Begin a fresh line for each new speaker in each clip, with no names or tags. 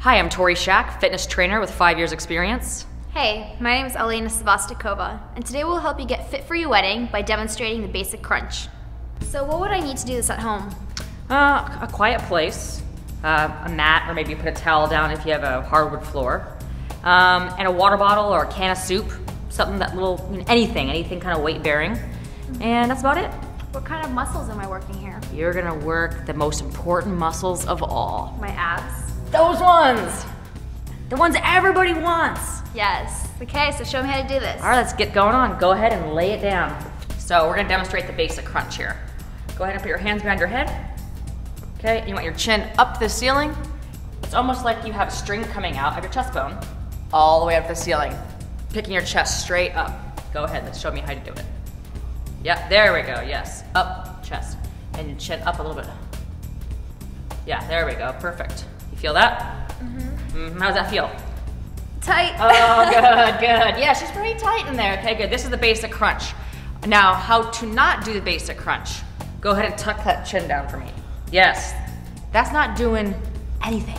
Hi, I'm Torri Shack, fitness trainer with five years experience.
Hey, my name is Alena Savastikova, and today we'll help you get fit for your wedding by demonstrating the basic crunch. So what would I need to do this at home?
Uh, a quiet place, uh, a mat, or maybe put a towel down if you have a hardwood floor, um, and a water bottle or a can of soup, something that little, I mean, anything, anything kind of weight bearing, and that's about it.
What kind of muscles am I working here?
You're gonna work the most important muscles of all.
My abs?
Those ones! The ones everybody wants!
Yes. Okay, so show me how to do this.
All right, let's get going on. Go ahead and lay it down. So we're gonna demonstrate the basic crunch here. Go ahead and put your hands behind your head. Okay, you want your chin up to the ceiling. It's almost like you have a string coming out of your chest bone, all the way up to the ceiling. Picking your chest straight up. Go ahead, let's show me how to do it. Yeah, there we go, yes. Up, chest. And your chin up a little bit. Yeah, there we go, perfect. Feel that? Mm-hmm. Mm, how does that feel?
Tight.
Oh, good, good. Yeah, she's pretty tight in there. Okay, good. This is the basic crunch. Now, how to not do the basic crunch. Go ahead and tuck that chin down for me. Yes, that's not doing anything.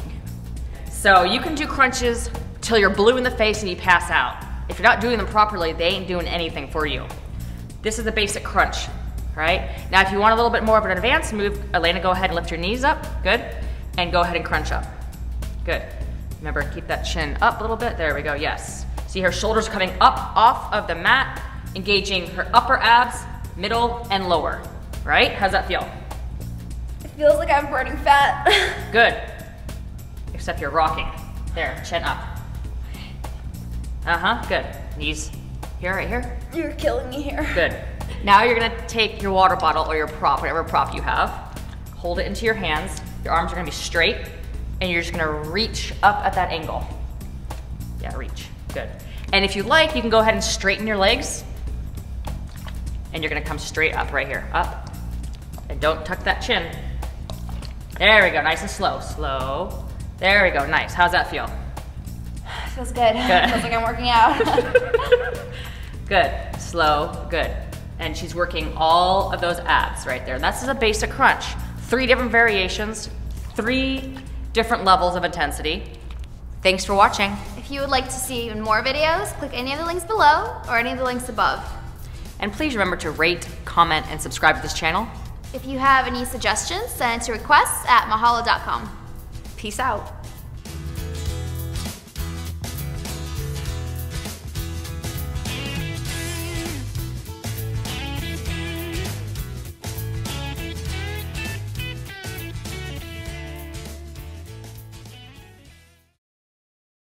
So you can do crunches till you're blue in the face and you pass out. If you're not doing them properly, they ain't doing anything for you. This is the basic crunch, right? Now, if you want a little bit more of an advanced move, Alena, go ahead and lift your knees up. Good. And go ahead and crunch up. Good. Remember, keep that chin up a little bit. There we go, yes. See her shoulders coming up off of the mat, engaging her upper abs, middle, and lower, right? How's that feel?
It feels like I'm burning fat.
Good. Except you're rocking. There, chin up. Uh-huh, good. Knees here, right here.
You're killing me here.
Good. Now you're gonna take your water bottle or your prop, whatever prop you have, hold it into your hands. Your arms are gonna be straight, and you're just gonna reach up at that angle. Yeah, reach, good. And if you like, you can go ahead and straighten your legs, and you're gonna come straight up right here, up. And don't tuck that chin. There we go, nice and slow, slow. There we go, nice. How's that feel?
Feels good.
Good.
Feels like I'm working out.
Good, slow, good. And she's working all of those abs right there. And that's just a basic crunch. Three different variations, three different levels of intensity. Thanks for watching.
if you would like to see even more videos, click any of the links below or any of the links above.
And please remember to rate, comment, and subscribe to this channel.
If you have any suggestions, send it to requests at mahalo.com. Peace out.